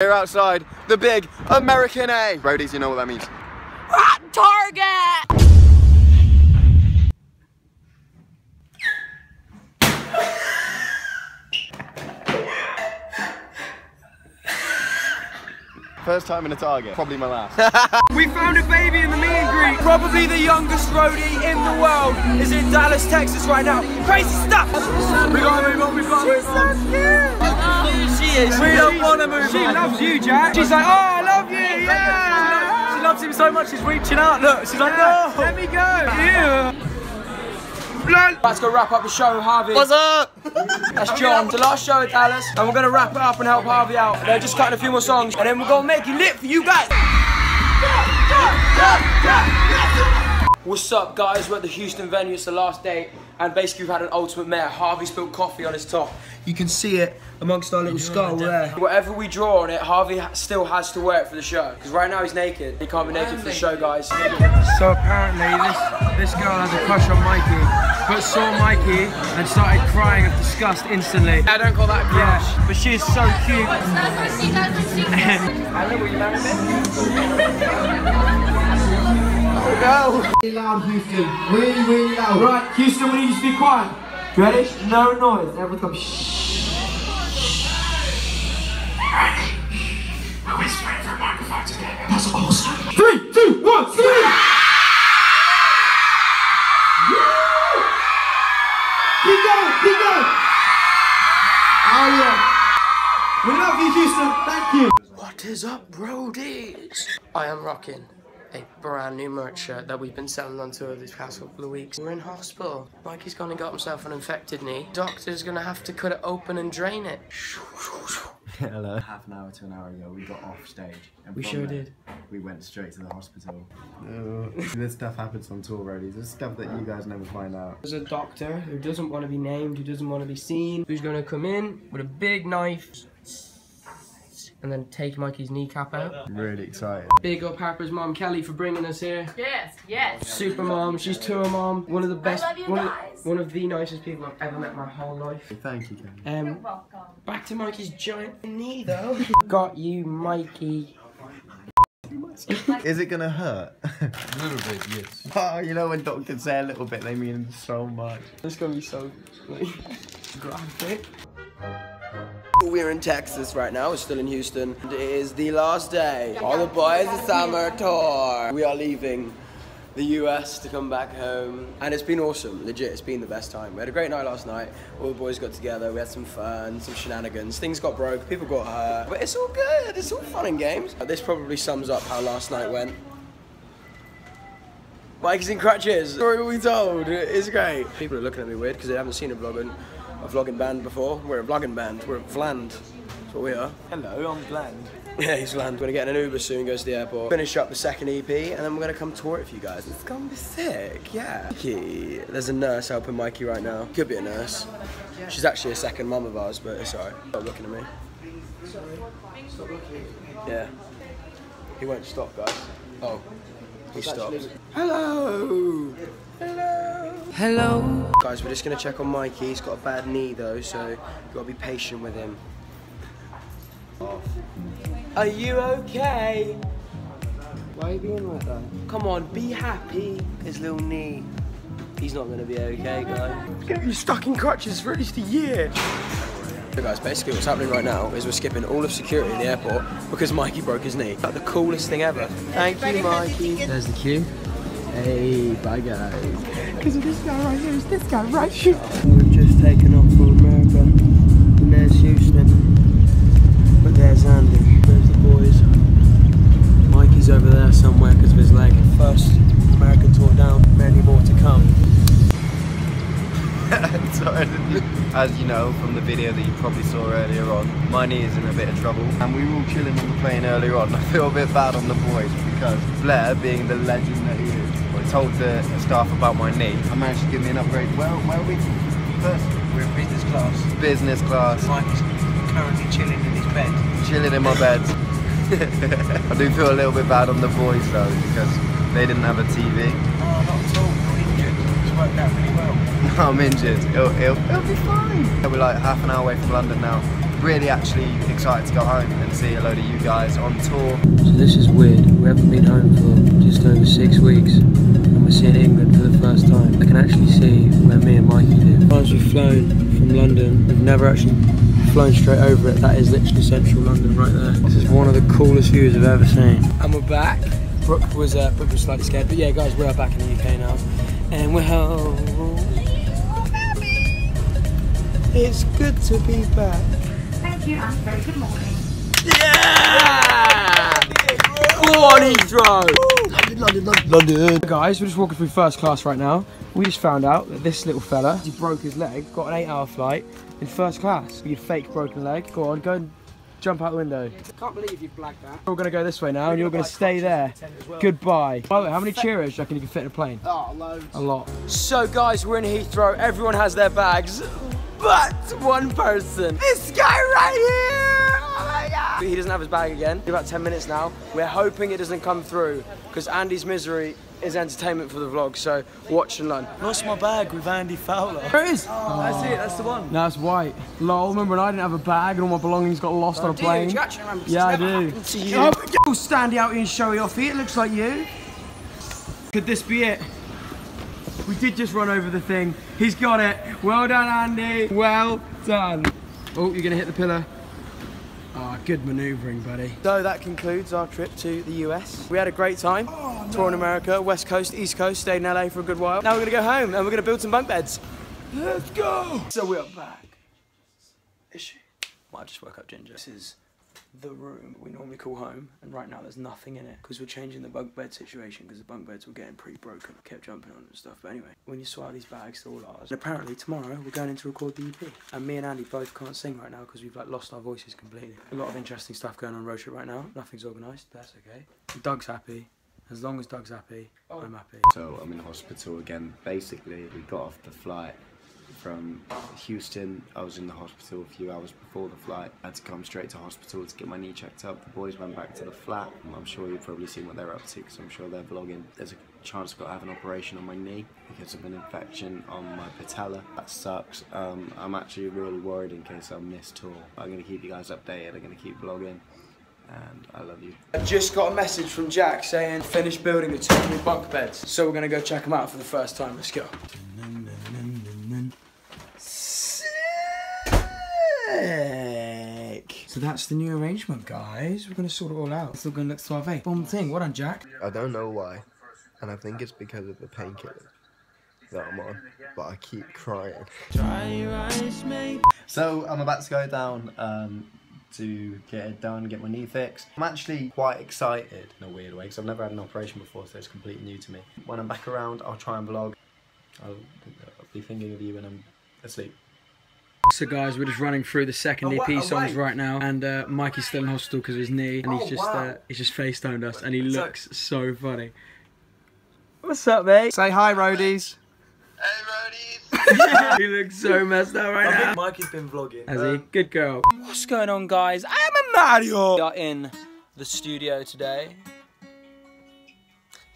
We're outside the big American A. Roadies, you know what that means. Target! First time in a Target, probably my last. We found a baby in the meet and greet. Probably the youngest roadie in the world is in Dallas, Texas right now. Crazy stuff. We gotta move on. We gotta move on. She. We don't want to move she on. Loves you, Jack. She's like, oh, I love you. Yeah. She loves him so much. She's reaching out. Look, she's like, no, let me go. Yeah. Let's go wrap up the show, Harvey. What's up? That's John. The last show at Dallas, and we're gonna wrap it up and help Harvey out. They're just cutting a few more songs, and then we're gonna make it lit for you guys. What's up, guys? We're at the Houston venue. It's the last day, and basically we've had an ultimate mare. Harvey spilled coffee on his top. You can see it amongst our little skull there. Whatever we draw on it, Harvey still has to wear it for the show. Because right now he's naked. He can't be naked for the show, guys. So apparently this this girl has a crush on Mikey, but saw Mikey and started crying of disgust instantly. I don't call that a crush. Yeah, but she is so cute. That's what she does when she Hello, will you marry me? Really loud, Houston. Really, really loud. Right, Houston, we need you to be quiet. Ready? No noise. Everyone come shh. We're whispering for a microphone together. That's awesome. Three, two, one, three! Keep going, keep going. Oh yeah. We love you, Houston. Thank you. What is up, Brodies? I am rocking a brand new merch shirt that we've been selling on tour these past couple of weeks. We're in hospital. Mikey's gone and got himself an infected knee. Doctor's gonna have to cut it open and drain it. Hello. Half an hour to an hour ago, we got off stage. And We sure there, did. We went straight to the hospital. Uh, this stuff happens on tour roadies. This stuff that you guys never find out. There's a doctor who doesn't want to be named, who doesn't want to be seen, who's gonna come in with a big knife and then take Mikey's kneecap out. I'm really excited. Big up Harper's mom Kelly for bringing us here. Yes, yes. Super mom, she's tour mom, one of the best, love you one, of, guys. one of the nicest people I've ever met in my whole life. Thank you, Ken. Um, Welcome. back to Mikey's giant knee though. Got you, Mikey. Is it gonna hurt? A little bit, yes. oh, you know when doctors say a little bit, they mean so much. It's gonna be so like, graphic. We're in Texas right now. We're still in Houston. And It is the last day of the Boys of Summer tour. We are leaving the US to come back home. And it's been awesome. Legit, it's been the best time. We had a great night last night. All the boys got together. We had some fun, some shenanigans. Things got broke. People got hurt. But it's all good. It's all fun and games. This probably sums up how last night went. Mike's in crutches. Story we told. It's great. People are looking at me weird because they haven't seen a vlogging, a vlogging band before. We're a vlogging band. We're Vland. That's what we are. Hello, I'm Bland. Yeah, he's Vland. We're gonna get in an Uber soon, go to the airport. Finish up the second EP, and then we're gonna come tour it for you guys. It's gonna be sick, yeah. Mikey, there's a nurse helping Mikey right now. Could be a nurse. She's actually a second mum of ours, but it's alright. Stop looking at me. Yeah. He won't stop, guys. Oh. He stopped. Hello! Hello! Hello! Guys, we're just gonna check on Mikey. He's got a bad knee though, so you've gotta be patient with him. Are you okay? Why are you being like that? Come on, be happy. His little knee. He's not gonna be okay, guys. He's gonna be stuck in crutches for at least a year. So guys, basically what's happening right now is we're skipping all of security in the airport because Mikey broke his knee. Like the coolest thing ever. Thank you, Mikey. There's the queue. Hey, bye guys. Because of this guy right here, is this guy right here. We've just taken off from America. And there's Houston. But there's Andy. There's the boys. Mikey's over there somewhere because of his leg. First American tour down, many more to come. so, as you know from the video that you probably saw earlier on, my knee is in a bit of trouble. And we were all chilling on the plane earlier on. I feel a bit bad on the boys because Blair, being the legend that he is, well, told the staff about my knee. I managed to give me an upgrade. Well, where are we? First, We're in business class. business class, Mike is currently chilling in his bed. chilling in my bed. I do feel a little bit bad on the boys though because they didn't have a TV. Oh, not at all. Not injured. It's worked out really well. I'm injured. It'll, it'll, it'll be fine. We're like half an hour away from London now. Really actually excited to go home and see a load of you guys on tour. So this is weird. We haven't been home for just over six weeks, and we're seeing England for the first time. I can actually see where me and Mikey live. Once we've flown from London, we've never actually flown straight over it. That is literally central London right there. This is one of the coolest views I've ever seen. And we're back. Brook was uh, Brook was slightly scared, but yeah, guys, we are back in the UK now, and we're home. It's good to be back. Thank you and very good morning. Yeah! Go on, Heathrow! London, London, London, London. Guys, we're just walking through first class right now. We just found out that this little fella, he broke his leg, got an eight hour flight in first class. You fake broken leg. Go on, go and jump out the window. Can't believe you've blagged that. We're gonna go this way now and you're gonna stay there. Goodbye. By the way, how many cheerers do you reckon you can fit in a plane? Oh, loads. A lot. So guys, we're in Heathrow. Everyone has their bags, but one person. This guy right here. Oh my God. He doesn't have his bag again. In about 10 minutes now. We're hoping it doesn't come through because Andy's misery is entertainment for the vlog. So watch and learn. Lost my bag with Andy Fowler. There it is. Oh. That's it, that's the one. No, it's white. Lol, remember when I didn't have a bag and all my belongings got lost on a oh, Do you? plane? Do you actually remember? 'Cause Yeah, I it's never do. happened to you. Oh, you standy out here and showy offy. It looks like you. Could this be it? We did just run over the thing. He's got it. Well done, Andy. Well done. Oh, you're gonna hit the pillar. Ah, good manoeuvring, buddy. So that concludes our trip to the US. We had a great time. Touring America, West Coast, East Coast, stayed in LA for a good while. Now we're gonna go home and we're gonna build some bunk beds. Let's go. So we are back. Is she? I just woke up Ginger. This is the room we normally call home, and right now there's nothing in it because we're changing the bunk bed situation because the bunk beds were getting pretty broken. Kept jumping on it and stuff. But anyway, when you swallow these bags, they're all ours. And apparently tomorrow we're going in to record the EP, and me and Andy both can't sing right now because we've like lost our voices completely. A lot of interesting stuff going on road trip right now. Nothing's organised. That's okay. Doug's happy. As long as Doug's happy, oh. I'm happy. So I'm in hospital again. Basically, we got off the flight from Houston. I was in the hospital a few hours before the flight. I had to come straight to hospital to get my knee checked up. The boys went back to the flat. I'm sure you've probably seen what they're up to because I'm sure they're vlogging. There's a chance I've got to have an operation on my knee because of an infection on my patella. That sucks. Um, I'm actually really worried in case I miss tour. I'm going to keep you guys updated. I'm going to keep vlogging. And I love you. I just got a message from Jack saying finish building the two new bunk beds. So we're gonna go check them out for the first time. Let's go. Sick. So that's the new arrangement, guys. We're gonna sort it all out. It's all gonna look suave. Bomb thing. What on, Jack? I don't know why, and I think it's because of the painkiller that I'm on, but I keep crying. So I'm about to go down um, to get it done, get my knee fixed. I'm actually quite excited in a weird way because I've never had an operation before, so it's completely new to me. When I'm back around, I'll try and vlog. I'll, I'll be thinking of you when I'm asleep. So guys, we're just running through the second Oh, EP wa- oh, songs wait. right now, and uh, Mikey's still in hospital because of his knee, and he's Oh, just wow. uh, he's just FaceTimed us, and he So- looks so funny. What's up, mate? Say hi, roadies. Hey Roadies He looks so messed up right now. Mikey's been vlogging. Has he? Good girl. What's going on, guys? I am a Mario. We are in the studio today.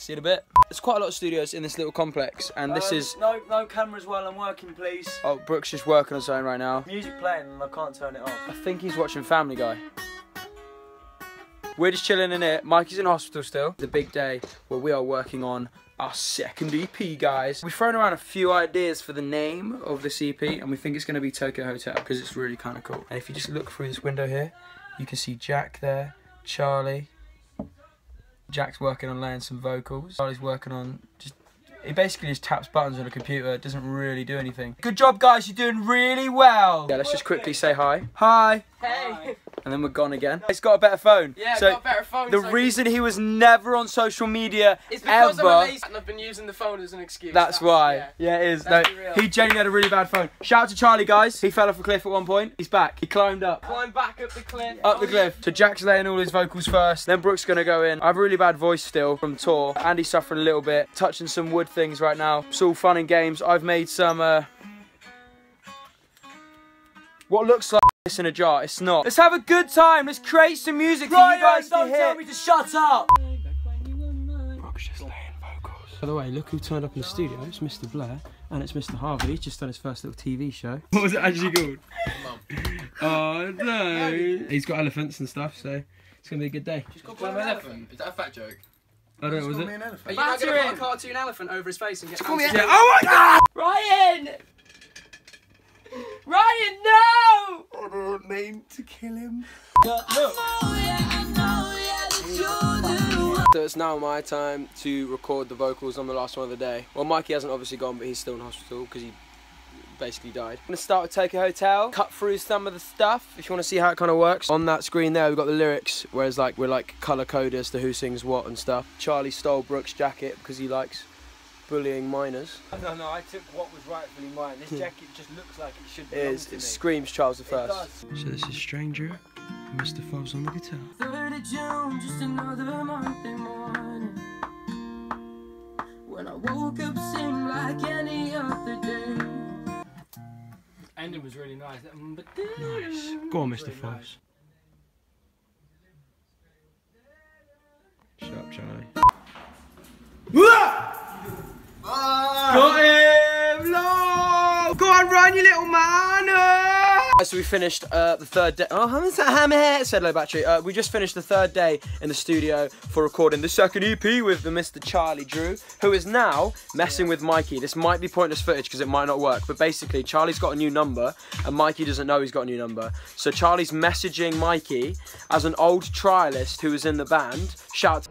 See it a bit? There's quite a lot of studios in this little complex, and this Um, is. No, no cameras while I'm working, please. Oh, Brook's just working on something right now. Music playing and I can't turn it off. I think he's watching Family Guy. We're just chilling in it. Mikey's in hospital still. The big day where we are working on our second EP, guys. We've thrown around a few ideas for the name of this EP, and we think it's going to be Tokyo Hotel because it's really kind of cool. And if you just look through this window here, you can see Jack there, Charlie. Jack's working on laying some vocals. Charlie's working on just. He basically just taps buttons on a computer. It doesn't really do anything. Good job, guys. You're doing really well. Yeah, let's just quickly say hi. Hi. Hey. And then we're gone again. He's got a better phone. Yeah, so got a better phone. the so reason he was never on social media it's because ever. I'm and I've been using the phone as an excuse. That's why. yeah. Yeah, it is. No, he genuinely had a really bad phone. Shout out to Charlie, guys. He fell off a cliff at one point. He's back. He climbed up. Climb back up the cliff. Up Oh, the cliff. So Jack's laying all his vocals first. Then Brook's gonna go in. I have a really bad voice still from tour. Andy's suffering a little bit. Touching some wood things right now. It's all fun and games. I've made some. Uh, what looks like this in a jar. It's not. Let's have a good time. Let's create some music for you guys to hear. to shut up! Brook's just laying vocals. By the way, look who turned up in the studio. It's Mr. Blair. And it's Mr. Harvey. He's just done his first little TV show. What was it actually called? Oh no! He's got elephants and stuff, so it's gonna be a good day. Call him an elephant. Is that a fat joke? I don't know, was it? Are you not gonna put a cartoon elephant over his face and get call me Yeah. Oh my god! Ryan! Ryan, no! I didn't mean to kill him. So it's now my time to record the vocals on the last one of the day. Well, Mikey hasn't obviously gone, but he's still in hospital because he basically died. I'm gonna start with Tokyo Hotel, cut through some of the stuff if you want to see how it kind of works. On that screen there, we've got the lyrics, whereas like we're like color coded as to who sings what and stuff. Charlie stole Brook's jacket because he likes bullying minors. No, no, I took what was rightfully mine. This hmm. jacket just looks like it should It belong is. It me. screams Charles the First. does. So this is Stranger, Mr. Fobbs on the guitar. 3rd of June, just another Monday morning. When I woke up, seemed like any other day. Ending was really nice. Um, but Nice. Go on, Mr. Really Fobbs. Shut up, Charlie. Got him! No! Go on, run, you little man! So we finished uh, the third day. Oh, how's that hammerhead, said low battery. Uh, we just finished the third day in the studio for recording the second EP with the Mr. Charlie Drew, who is now messing with Mikey. This might be pointless footage because it might not work, but basically Charlie's got a new number and Mikey doesn't know he's got a new number. So Charlie's messaging Mikey as an old trialist who was in the band. Shout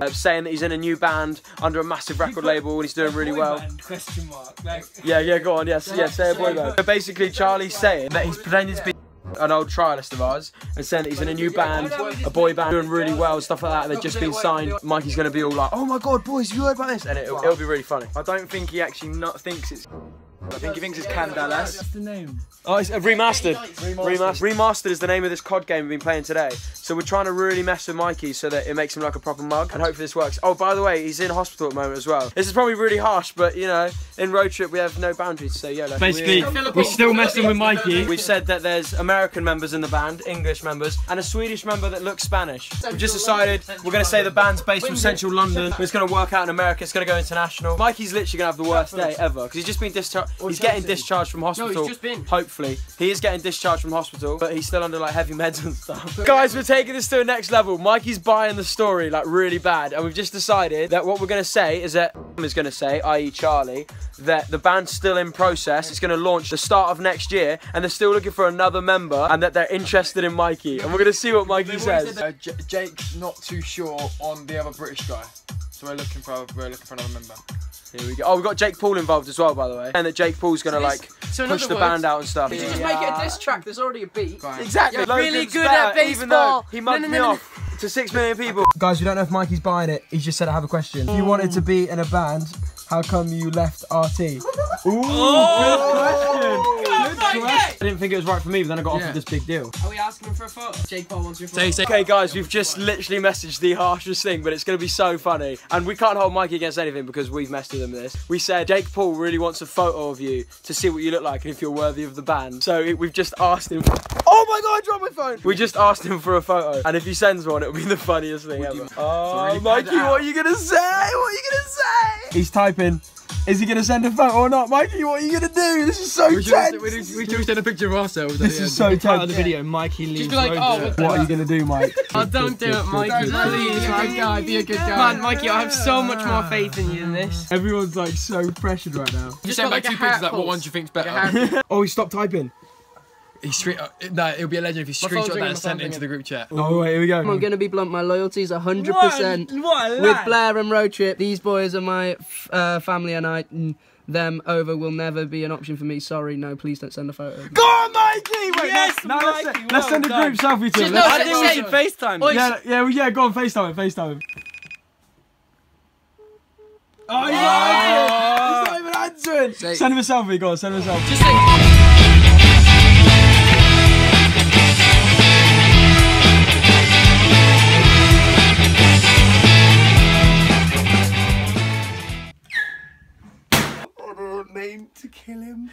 uh, saying that he's in a new band under a massive record label and he's doing really well. Question mark. Like, Yeah, yeah, go on, yes, yes, say a boy band. So basically, Charlie's saying that he's pretending to be an old trialist of ours and saying that he's in a new band, a boy band, doing really well, stuff like that. They've just been signed. Mikey's going to be all like, oh my god, boys, have you heard about this? And it'll, it'll be really funny. I don't think he actually not thinks it's. I think he thinks it's Candalas. what's the name? Oh, it's uh, remastered. Remastered. Remastered is the name of this COD game we've been playing today. So we're trying to really mess with Mikey so that it makes him like a proper mug, and hopefully this works. Oh, by the way, he's in hospital at the moment as well. This is probably really harsh, but you know, in road trip we have no boundaries, so yeah. Basically, we're still messing with Mikey. We've said that there's American members in the band, English members, and a Swedish member that looks Spanish. We've just decided we're going to say the band's based from central London, it's going to work out in America, it's going to go international. Mikey's literally going to have the worst day ever, because he's just been discharged. He's getting discharged from hospital. just been. Hopefully. He is getting discharged from hospital, but he's still under like heavy meds and stuff. Guys, we're taking this to a next level. Mikey's buying the story like really bad, and we've just decided that what we're going to say is that is going to say, i.e. Charlie, that the band's still in process. It's going to launch the start of next year, and they're still looking for another member, and that they're interested in Mikey. And we're going to see what Mikey says. Uh, Jake's not too sure on the other British guy, so we're looking for we're looking for another member. Here we go. Oh, we've got Jake Paul involved as well, by the way, and that Jake Paul's going to like so push other the band out and stuff. You just make it a diss track. There's already a beat. Exactly. You're Logan's really good better, at Even though baseball. he No, mugged no, me no, no. off to six million people. Guys, we don't know if Mikey's buying it. He just said I have a question. If you wanted to be in a band, how come you left RT? Ooh, good oh. question. Good question. I didn't think it was right for me, but then I got offered this big deal. Are we asking him for a photo? Jake Paul wants your photo. Okay, guys, we've just literally messaged the harshest thing, but it's going to be so funny. And we can't hold Mikey against anything because we've messed with him with this. We said Jake Paul really wants a photo of you to see what you look like and if you're worthy of the band. So it- we've just asked him. Oh my god, I dropped my phone! We just asked him for a photo, and if he sends one, it'll be the funniest thing ever. Oh, Mikey, what are you gonna say? What are you gonna say? He's typing. Is he gonna send a photo or not, Mikey? What are you gonna do? This is so tense. We should send a picture of ourselves. This is so tense. the video, Mikey leaves Just be like, oh, what What are you gonna do, Mike? Oh, don't do it, Mikey. Please, my guy, be a good guy. Man, Mikey, I have so much more faith in you than this. Everyone's like so pressured right now. Just send back two pictures. Like, what one do you think's better? Oh, he stopped typing. He screen. Uh, no, it'll be a legend if he phone's screenshot that and sent it into the group chat. Oh, wait, here we go. I'm gonna be blunt. My loyalty's 100% What a with. Blair and Road Trip. These boys are my f- uh, family, and I. mm, them over will never be an option for me. Sorry, no, please don't send a photo. Go on, Mikey! Wait, Yes, now, now let's, Mikey, let's send a done. group selfie to him. no, I think we should FaceTime. yeah, yeah, well, yeah, go on, FaceTime him, FaceTime him. Oh, he's not answering! He's not even answering! Send him a selfie, go on, send him a selfie. Just say. to kill him.